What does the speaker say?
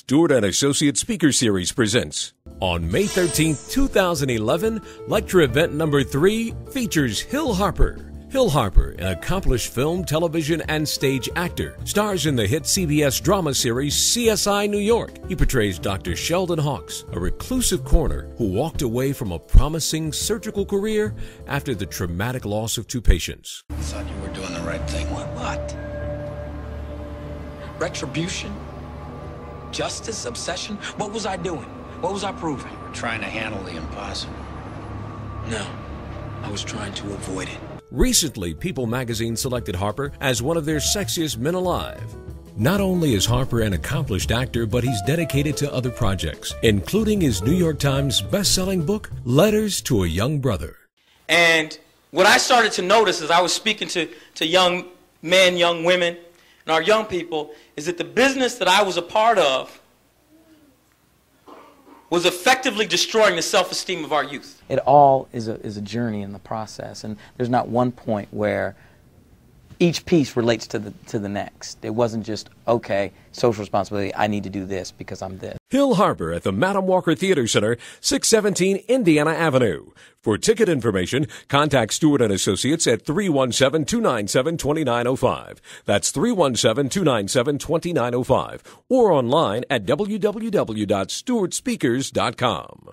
Stewart and Associate Speaker Series presents. On May 13, 2011, lecture event number 3 features Hill Harper. Hill Harper, an accomplished film, television, and stage actor, stars in the hit CBS drama series CSI New York. He portrays Dr. Sheldon Hawkes, a reclusive coroner who walked away from a promising surgical career after the traumatic loss of two patients. I thought you were doing the right thing. What? What? Retribution? Justice? Obsession? What was I doing? What was I proving? You were trying to handle the impossible. No. I was trying to avoid it. Recently, People magazine selected Harper as one of their sexiest men alive. Not only is Harper an accomplished actor, but he's dedicated to other projects, including his New York Times best-selling book, Letters to a Young Brother. And what I started to notice as I was speaking to, to young men, young women, and our young people, is that the business that I was a part of was effectively destroying the self-esteem of our youth. It all is a, is a journey in the process, and there's not one point where each piece relates to the to the next. It wasn't just okay, social responsibility. I need to do this because I'm this. Hill Harper at the Madam Walker Theater Center, 617 Indiana Avenue. For ticket information, contact Stewart and Associates at 317-297-2905. That's 317-297-2905 or online at www.stewartspeakers.com.